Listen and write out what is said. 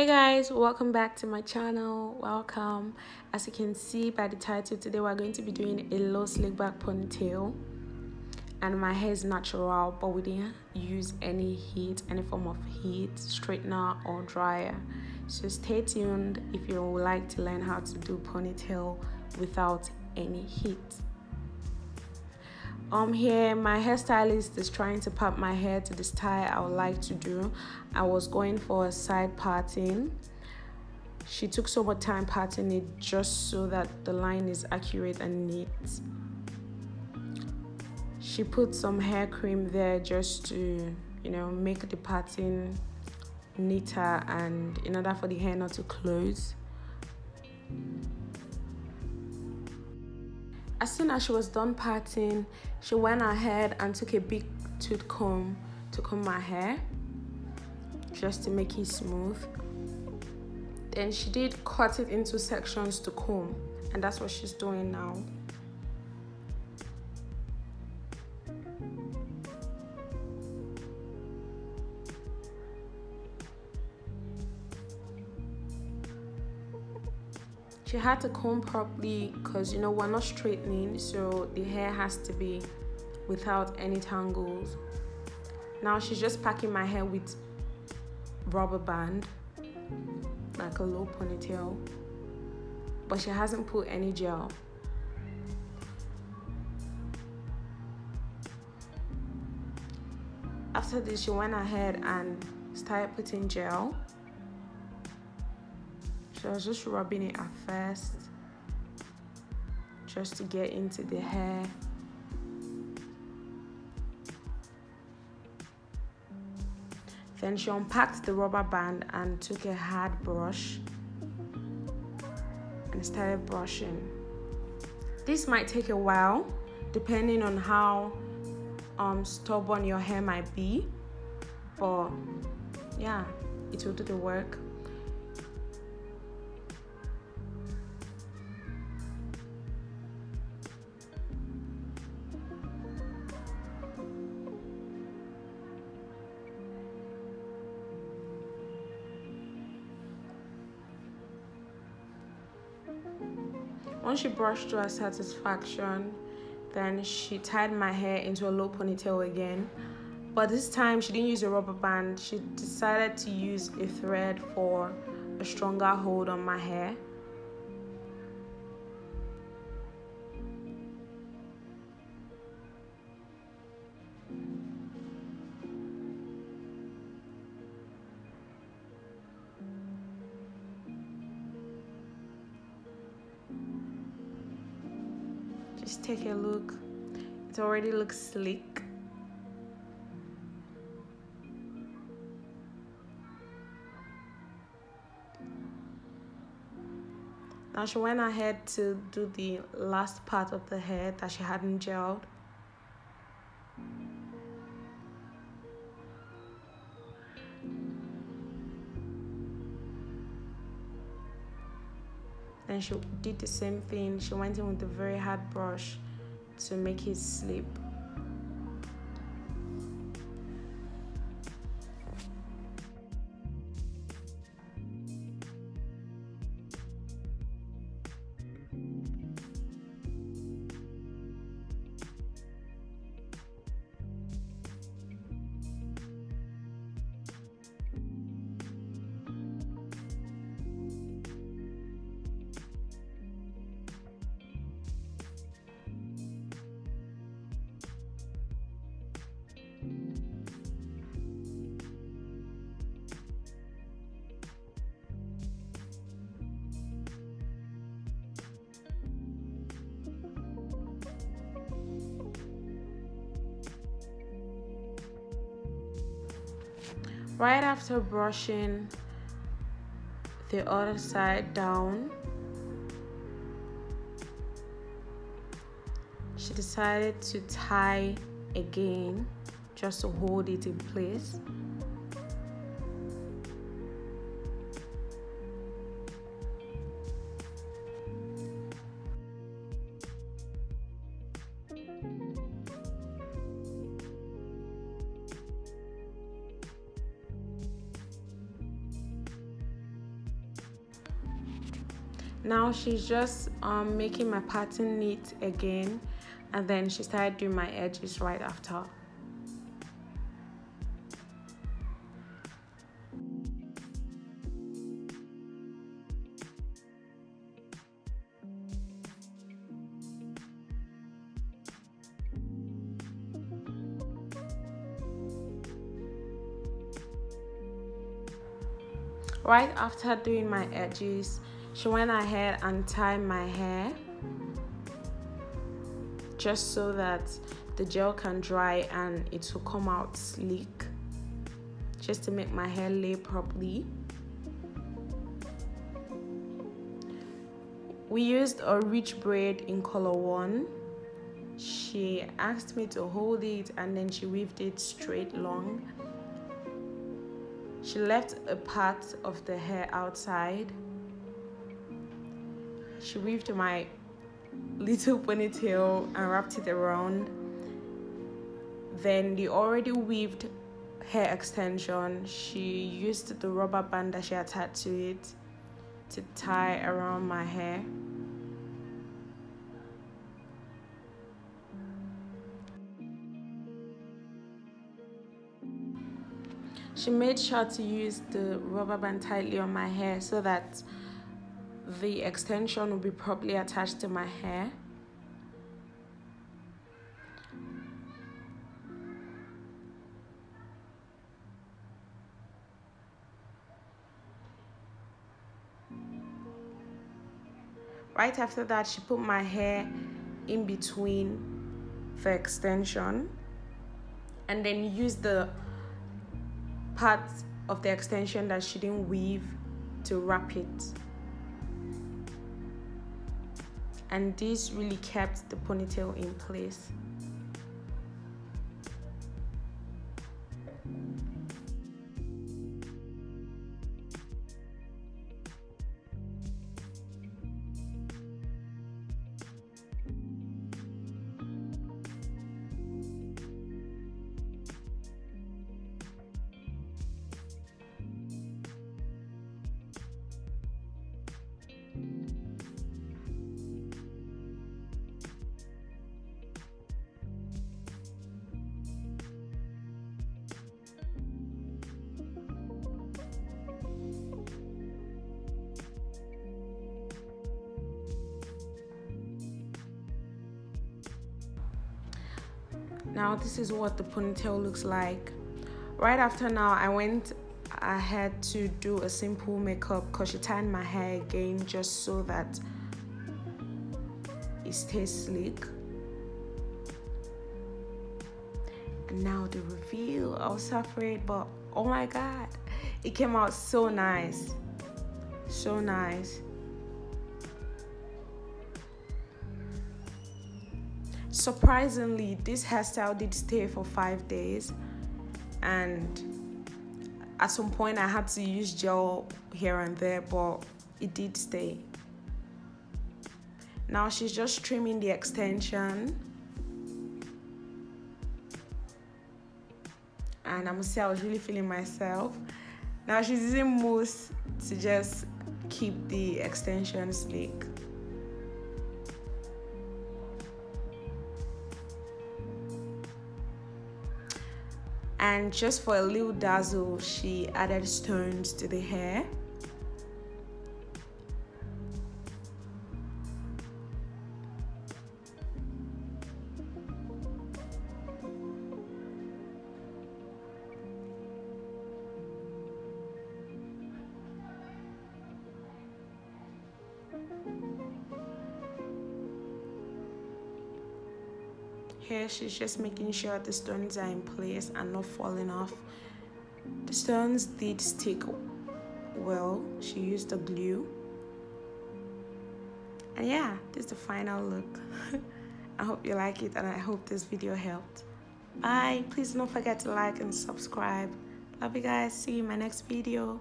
hey guys welcome back to my channel. Welcome. As you can see by the title today we're going to be doing a low slick back ponytail. And my hair is natural but we didn't use any heat any form of heat straightener or dryer. So stay tuned if you would like to learn how to do ponytail without any heat um here. My hairstylist is trying to part my hair to the style i would like to do. I was going for a side parting. She took so much time parting it just so that the line is accurate and neat. She put some hair cream there just to you know make the parting neater and in order for the hair not to close as soon as she was done parting she went ahead and took a big tooth comb to comb my hair just to make it smooth. Then she did cut it into sections to comb and that's what she's doing now she had to comb properly because you know we're not straightening so the hair has to be without any tangles. Now she's just packing my hair with rubber band like a low ponytail. But she hasn't put any gel. After this she went ahead and started putting gel so I was just rubbing it at first just to get into the hair. Then she unpacked the rubber band and took a hard brush and started brushing. This might take a while depending on how um, stubborn your hair might be, but yeah, it will do the work. Once she brushed to her satisfaction, then she tied my hair into a low ponytail again. But this time she didn't use a rubber band. She decided to use a thread for a stronger hold on my hair. Just take a look. It already looks sleek. Now she went ahead to do the last part of the hair that she hadn't gelled Then she did the same thing. She went in with a very hard brush to make it slip. Right after brushing the other side down she decided to tie again just to hold it in place now she's just um, making my pattern neat again and then she started doing my edges right after. Right after doing my edges she went ahead and tied my hair just so that the gel can dry and it will come out sleek just to make my hair lay properly. We used a rich braid in color one. She asked me to hold it and then she weaved it straight long. She left a part of the hair outside. She weaved my little ponytail and wrapped it around. Then the already weaved hair extension, she used the rubber band that she attached to it to tie around my hair. she made sure to use the rubber band tightly on my hair so that the extension will be properly attached to my hair. Right after that she put my hair in between the extension and then used the part of the extension that she didn't weave to wrap it and this really kept the ponytail in place now this is what the ponytail looks like. Right after now i went ahead to do a simple makeup because she tied my hair again just so that it stays sleek. And now the reveal i was afraid but oh my god it came out so nice. So nice surprisingly this hairstyle did stay for five days and at some point i had to use gel here and there but it did stay. Now she's just trimming the extension and i must say i was really feeling myself. Now she's using mousse to just keep the extension sleek and just for a little dazzle she added stones to the hair here she's just making sure the stones are in place and not falling off. The stones did stick well. She used the glue. And yeah this is the final look. I hope you like it and i hope this video helped. Bye. Please don't forget to like and subscribe. Love you guys. See you in my next video